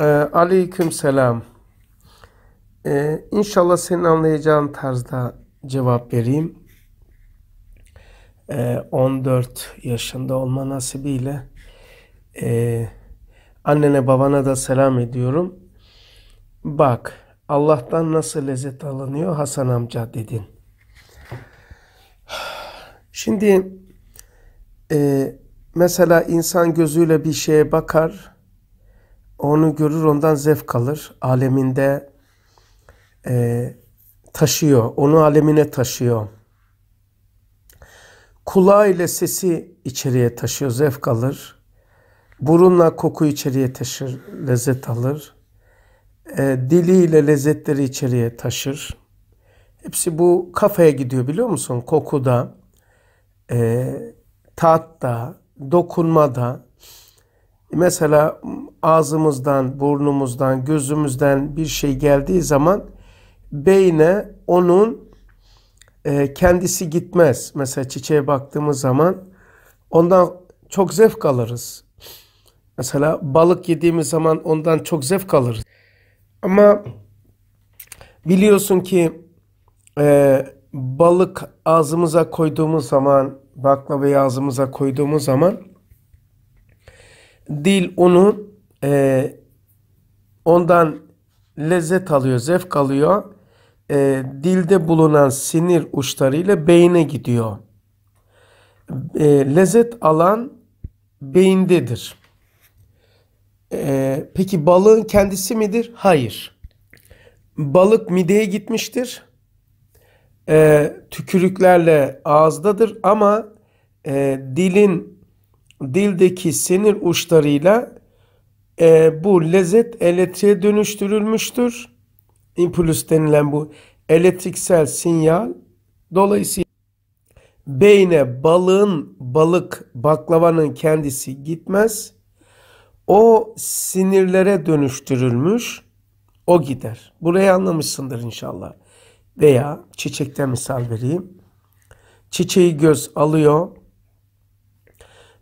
Ee, aleyküm selam. Ee, inşallah senin anlayacağın tarzda cevap vereyim. Ee, 14 yaşında olma nasibiyle e, annene babana da selam ediyorum. Bak Allah'tan nasıl lezzet alınıyor Hasan amca dedin. Şimdi e, mesela insan gözüyle bir şeye bakar, onu görür ondan zevk alır. Aleminde e, taşıyor, onu alemine taşıyor. Kulağı ile sesi içeriye taşıyor, zevk alır. Burunla koku içeriye taşır, lezzet alır. E, diliyle lezzetleri içeriye taşır. Hepsi bu kafaya gidiyor biliyor musun? Kokuda, e, tatta, dokunmada. Mesela ağzımızdan, burnumuzdan, gözümüzden bir şey geldiği zaman beyne onun e, kendisi gitmez. Mesela çiçeğe baktığımız zaman ondan çok zevk alırız. Mesela balık yediğimiz zaman ondan çok zevk alırız. Ama biliyorsun ki e, balık ağzımıza koyduğumuz zaman, baklavayı ağzımıza koyduğumuz zaman dil onu e, ondan lezzet alıyor, zevk alıyor. E, dilde bulunan sinir uçlarıyla beyne gidiyor. E, lezzet alan beyindedir. E, peki balığın kendisi midir? Hayır. Balık mideye gitmiştir. E, tükürüklerle ağızdadır ama e, dilin dildeki sinir uçlarıyla e, bu lezzet elektriğe dönüştürülmüştür. İmpuls denilen bu elektriksel sinyal dolayısıyla beyne balığın balık baklavanın kendisi gitmez. O sinirlere dönüştürülmüş o gider. Burayı anlamışsındır inşallah. Veya çiçekten misal vereyim. Çiçeği göz alıyor.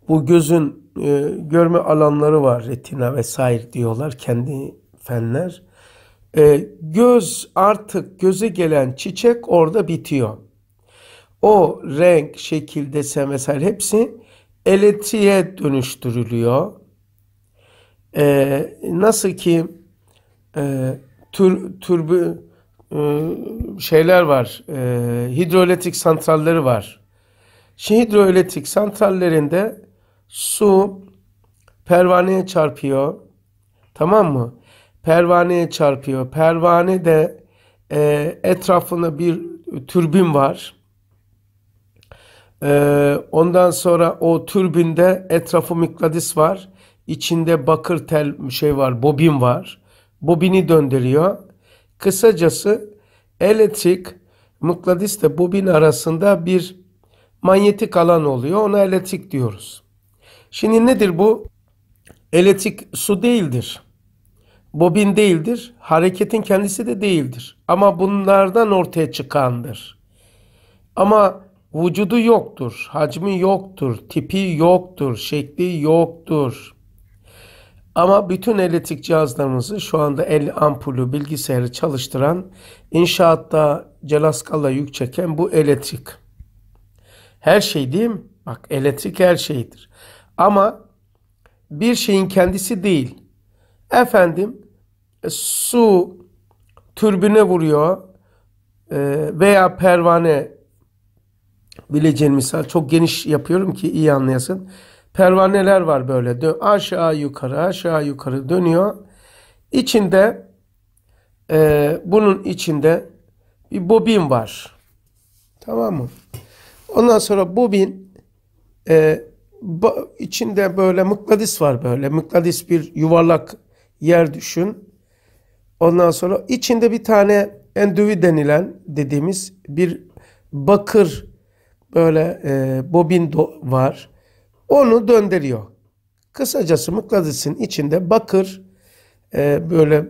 Bu gözün e, görme alanları var. Retina vesaire diyorlar kendi fenler. E, göz artık göze gelen çiçek orada bitiyor. O renk, şekil, desen vesaire hepsi elektriğe dönüştürülüyor. E, nasıl ki e, tür, türbü e, şeyler var. E, hidroelektrik santralleri var. Şimdi hidroelektrik santrallerinde su pervaneye çarpıyor. Tamam mı? Pervaneye çarpıyor. Pervane de e, etrafında bir türbin var. E, ondan sonra o türbinde etrafı mıknatıs var. İçinde bakır tel şey var, bobin var. Bobini döndürüyor. Kısacası elektrik mıknatısla bobin arasında bir manyetik alan oluyor. Ona elektrik diyoruz. Şimdi nedir bu? Elektrik su değildir. Bobin değildir. Hareketin kendisi de değildir. Ama bunlardan ortaya çıkandır. Ama vücudu yoktur. Hacmi yoktur. Tipi yoktur. Şekli yoktur. Ama bütün elektrik cihazlarımızı şu anda el ampulü bilgisayarı çalıştıran, inşaatta celaskalla yük çeken bu elektrik. Her şey değil mi? Bak elektrik her şeydir. Ama bir şeyin kendisi değil. Efendim su türbüne vuruyor veya pervane bileceğin misal çok geniş yapıyorum ki iyi anlayasın. Pervaneler var böyle aşağı yukarı aşağı yukarı dönüyor. İçinde e, bunun içinde bir bobin var. Tamam mı? Ondan sonra bobin e, içinde böyle mıknatıs var böyle. Mıknatıs bir yuvarlak yer düşün. Ondan sonra içinde bir tane endüvi denilen dediğimiz bir bakır böyle e, bobin var. Onu döndürüyor. Kısacası mıknatısın içinde bakır e, böyle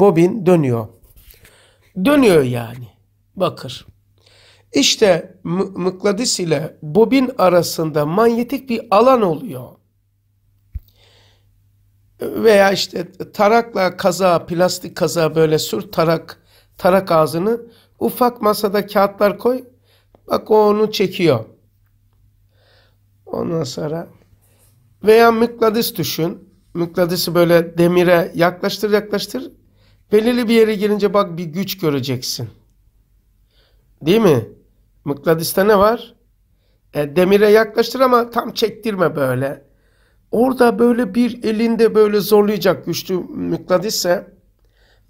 bobin dönüyor. Dönüyor yani bakır. İşte mıknatıs ile bobin arasında manyetik bir alan oluyor. veya işte tarakla kaza, plastik kaza böyle sür tarak tarak ağzını ufak masada kağıtlar koy. Bak o onu çekiyor. Ondan sonra veya mıknatıs düşün. Mıknatısı böyle demire yaklaştır yaklaştır. Belirli bir yere gelince bak bir güç göreceksin. Değil mi? Mıknatısta ne var? E, demire yaklaştır ama tam çektirme böyle. Orada böyle bir elinde böyle zorlayacak güçlü mıknatısse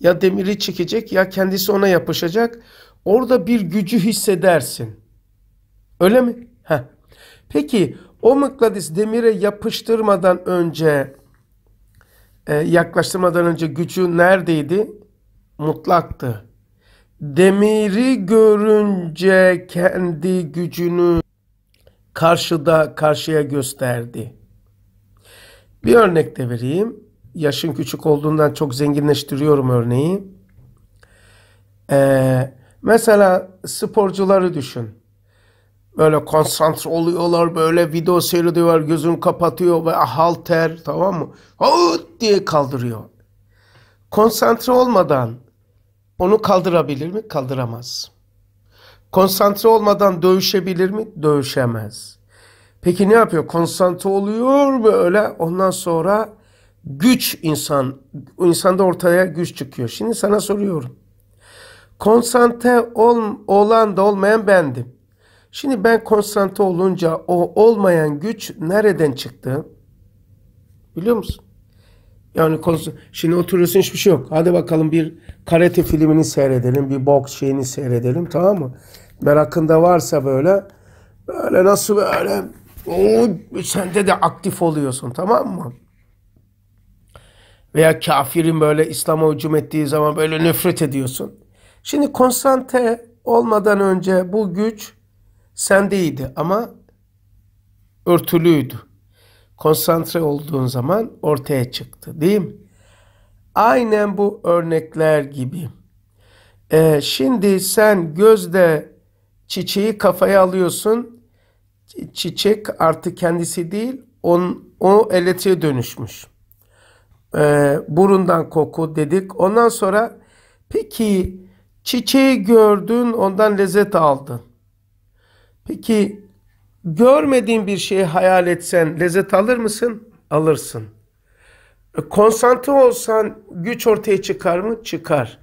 ya demiri çekecek ya kendisi ona yapışacak. Orada bir gücü hissedersin. Öyle mi? Heh. Peki o mıknatıs demire yapıştırmadan önce e, yaklaştırmadan önce gücü neredeydi? Mutlaktı. Demiri görünce kendi gücünü karşıda karşıya gösterdi. Bir örnek de vereyim. Yaşın küçük olduğundan çok zenginleştiriyorum örneği. Ee, mesela sporcuları düşün. Böyle konsantre oluyorlar, böyle video seyrediyorlar, gözünü kapatıyor ve halter tamam mı? Hıt diye kaldırıyor. Konsantre olmadan onu kaldırabilir mi? Kaldıramaz. Konsantre olmadan dövüşebilir mi? Dövüşemez. Peki ne yapıyor? Konsantre oluyor böyle ondan sonra güç insan, insanda ortaya güç çıkıyor. Şimdi sana soruyorum. Konsantre ol, olan da olmayan bendim. Şimdi ben konsantre olunca o olmayan güç nereden çıktı? Biliyor musun? Yani şimdi oturuyorsun hiçbir şey yok. Hadi bakalım bir karate filmini seyredelim. Bir boks şeyini seyredelim tamam mı? Merakında varsa böyle böyle nasıl böyle o, sende de aktif oluyorsun tamam mı? Veya kafirin böyle İslam'a hücum ettiği zaman böyle nefret ediyorsun. Şimdi konsantre olmadan önce bu güç sendeydi ama örtülüydü. Konsantre olduğun zaman ortaya çıktı değil mi? Aynen bu örnekler gibi. Ee, şimdi sen gözde çiçeği kafaya alıyorsun. Çiçek artık kendisi değil, on, o elektriğe dönüşmüş. Ee, burundan koku dedik. Ondan sonra peki çiçeği gördün, ondan lezzet aldın. Peki görmediğin bir şeyi hayal etsen lezzet alır mısın? Alırsın. E, konsantre olsan güç ortaya çıkar mı? Çıkar.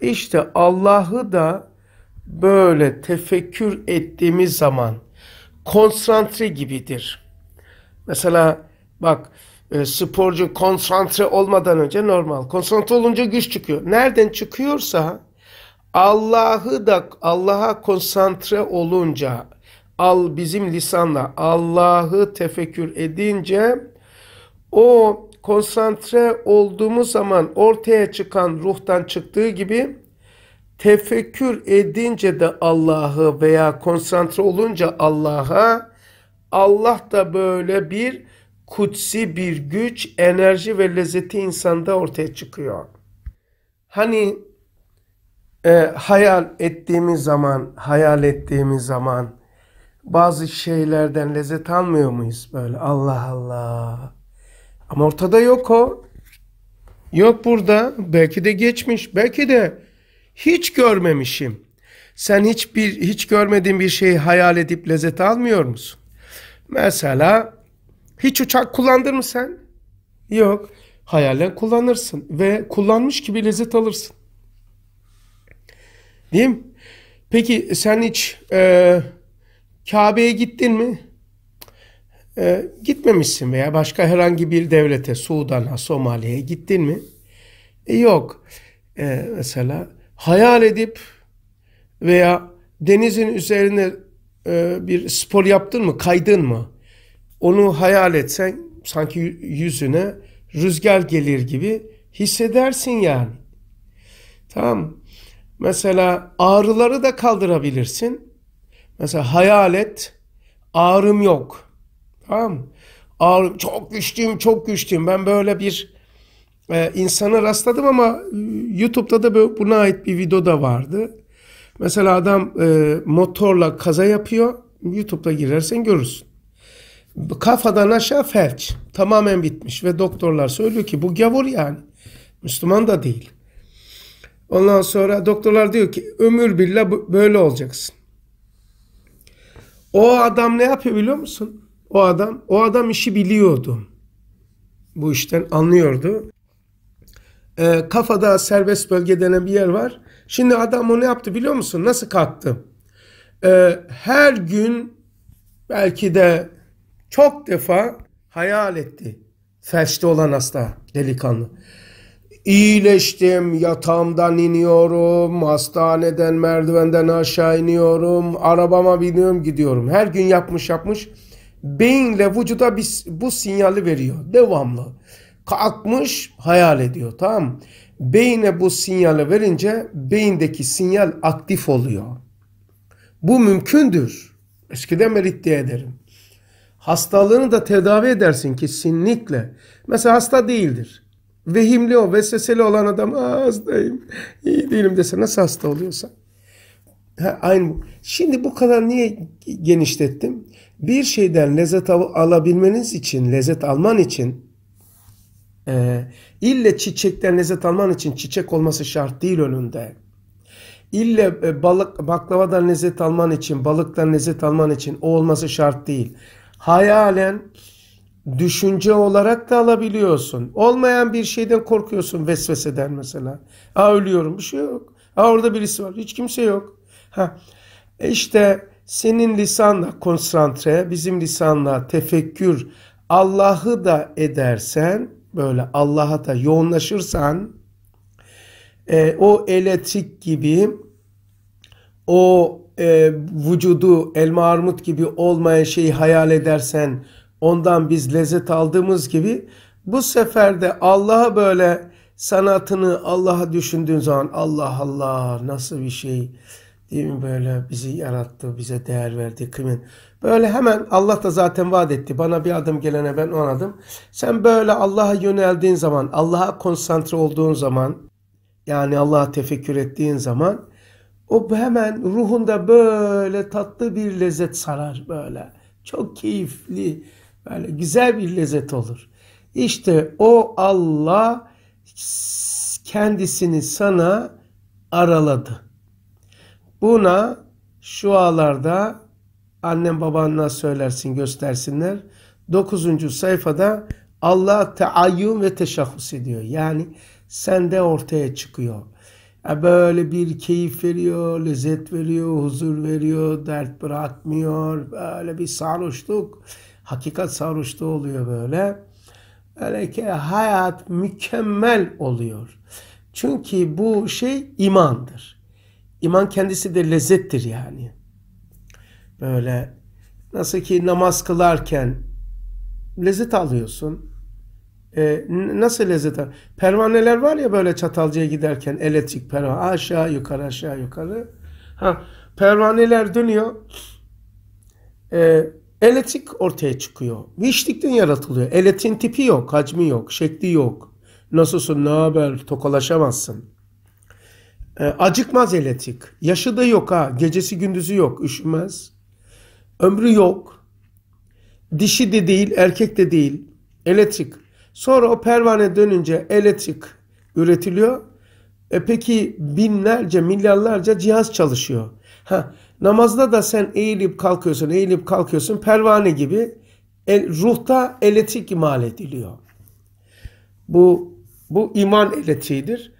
İşte Allah'ı da böyle tefekkür ettiğimiz zaman konsantre gibidir. Mesela bak e, sporcu konsantre olmadan önce normal. Konsantre olunca güç çıkıyor. Nereden çıkıyorsa Allah'ı da Allah'a konsantre olunca al bizim lisanla Allah'ı tefekkür edince o konsantre olduğumuz zaman ortaya çıkan ruhtan çıktığı gibi tefekkür edince de Allah'ı veya konsantre olunca Allah'a Allah da böyle bir kutsi bir güç, enerji ve lezzeti insanda ortaya çıkıyor. Hani e, hayal ettiğimiz zaman, hayal ettiğimiz zaman bazı şeylerden lezzet almıyor muyuz böyle? Allah Allah. Ama ortada yok o. Yok burada. Belki de geçmiş. Belki de hiç görmemişim. Sen hiçbir hiç görmediğin bir şeyi hayal edip lezzet almıyor musun? Mesela hiç uçak kullandın mı sen? Yok. Hayalen kullanırsın ve kullanmış gibi lezzet alırsın. Değil mi? Peki sen hiç e, Kabe'ye gittin mi? E, gitmemişsin veya başka herhangi bir devlete, Sudan'a, Somali'ye gittin mi? E, yok. E, mesela hayal edip veya denizin üzerine e, bir spor yaptın mı, kaydın mı? Onu hayal etsen sanki yüzüne rüzgar gelir gibi hissedersin yani. Tamam. Mesela ağrıları da kaldırabilirsin. Mesela hayal et. Ağrım yok. Tamam mı? Ağrım, çok güçlüyüm, çok güçlüyüm. Ben böyle bir e, insana rastladım ama e, YouTube'da da buna ait bir video da vardı. Mesela adam e, motorla kaza yapıyor. YouTube'da girersen görürsün. Kafadan aşağı felç. Tamamen bitmiş ve doktorlar söylüyor ki bu gavur yani. Müslüman da değil. Ondan sonra doktorlar diyor ki ömür billah böyle olacaksın. O adam ne yapıyor biliyor musun? O adam, o adam işi biliyordu. Bu işten anlıyordu. Ee, kafada serbest bölge denen bir yer var. Şimdi adam o ne yaptı biliyor musun? Nasıl kalktı? Ee, her gün belki de çok defa hayal etti. Felçte olan hasta delikanlı. İyileştim, yatağımdan iniyorum, hastaneden merdivenden aşağı iniyorum, arabama biniyorum gidiyorum. Her gün yapmış yapmış. Beyinle vücuda bir, bu sinyali veriyor devamlı. Kalkmış hayal ediyor tamam Beyine bu sinyali verince beyindeki sinyal aktif oluyor. Bu mümkündür. Eskiden beri iddia ederim. Hastalığını da tedavi edersin kesinlikle. Mesela hasta değildir vehimli o, vesveseli olan adam hastayım, iyi değilim dese nasıl hasta oluyorsa. Ha, aynı. Şimdi bu kadar niye genişlettim? Bir şeyden lezzet al alabilmeniz için, lezzet alman için e, ille çiçekten lezzet alman için çiçek olması şart değil önünde. İlle e, balık baklavadan lezzet alman için, balıktan lezzet alman için o olması şart değil. Hayalen düşünce olarak da alabiliyorsun. Olmayan bir şeyden korkuyorsun vesveseden mesela. Aa ölüyorum bir şey yok. Aa orada birisi var. Hiç kimse yok. Ha e işte senin lisanla konsantre, bizim lisanla tefekkür, Allah'ı da edersen, böyle Allah'a da yoğunlaşırsan, e, o elektrik gibi, o e, vücudu elma armut gibi olmayan şeyi hayal edersen, ondan biz lezzet aldığımız gibi bu sefer de Allah'a böyle sanatını Allah'a düşündüğün zaman Allah Allah nasıl bir şey değil mi böyle bizi yarattı, bize değer verdi, kıymet. Böyle hemen Allah da zaten vaat etti. Bana bir adım gelene ben on adım. Sen böyle Allah'a yöneldiğin zaman, Allah'a konsantre olduğun zaman, yani Allah'a tefekkür ettiğin zaman o hemen ruhunda böyle tatlı bir lezzet sarar böyle. Çok keyifli, Böyle güzel bir lezzet olur. İşte o Allah kendisini sana araladı. Buna şu ağlarda annem babanla söylersin göstersinler. 9. sayfada Allah teayyün ve teşahhus ediyor. Yani sende ortaya çıkıyor. Böyle bir keyif veriyor, lezzet veriyor, huzur veriyor, dert bırakmıyor. Böyle bir sarhoşluk hakikat sarhoşluğu oluyor böyle. Böyle ki hayat mükemmel oluyor. Çünkü bu şey imandır. İman kendisi de lezzettir yani. Böyle nasıl ki namaz kılarken lezzet alıyorsun. Ee, nasıl lezzet al? Pervaneler var ya böyle Çatalca'ya giderken elektrik pervane aşağı yukarı aşağı yukarı. Ha pervaneler dönüyor. Ee, elektrik ortaya çıkıyor. Vişlikten yaratılıyor. Elektriğin tipi yok, hacmi yok, şekli yok. Nasılsın, ne haber, tokalaşamazsın. E, acıkmaz elektrik. Yaşı da yok ha. Gecesi gündüzü yok, üşümez. Ömrü yok. Dişi de değil, erkek de değil. Elektrik. Sonra o pervane dönünce elektrik üretiliyor. E peki binlerce, milyarlarca cihaz çalışıyor. Ha, Namazda da sen eğilip kalkıyorsun, eğilip kalkıyorsun. Pervane gibi el, ruhta elektrik imal ediliyor. Bu bu iman elektriğidir.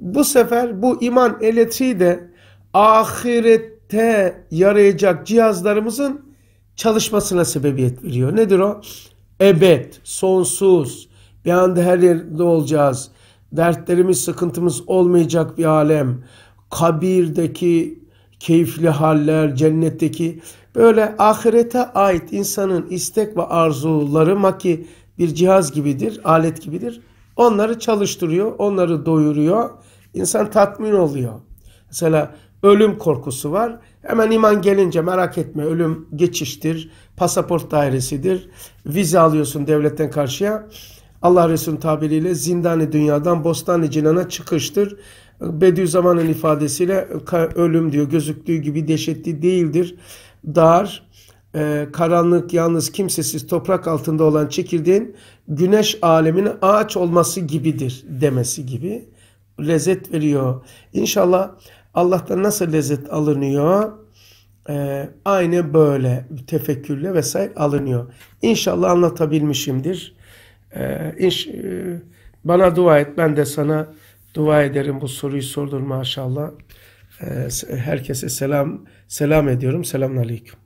Bu sefer bu iman elektriği de ahirette yarayacak cihazlarımızın çalışmasına sebebiyet veriyor. Nedir o? Ebed, sonsuz, bir anda her yerde olacağız. Dertlerimiz, sıkıntımız olmayacak bir alem. Kabirdeki keyifli haller, cennetteki böyle ahirete ait insanın istek ve arzuları maki bir cihaz gibidir, alet gibidir. Onları çalıştırıyor, onları doyuruyor. İnsan tatmin oluyor. Mesela ölüm korkusu var. Hemen iman gelince merak etme ölüm geçiştir, pasaport dairesidir. Vize alıyorsun devletten karşıya. Allah Resulü'nün tabiriyle zindanı dünyadan bostan cinana çıkıştır. Bediüzzaman'ın ifadesiyle ölüm diyor gözüktüğü gibi dehşetli değildir. Dar e, karanlık, yalnız, kimsesiz toprak altında olan çekirdeğin güneş alemine ağaç olması gibidir demesi gibi lezzet veriyor. İnşallah Allah'tan nasıl lezzet alınıyor? Ee, aynı böyle tefekkürle vesaire alınıyor. İnşallah anlatabilmişimdir. Ee, inş, e, bana dua et, ben de sana dua ederim bu soruyu sordun maşallah. Ee, herkese selam selam ediyorum. Selamun aleyküm.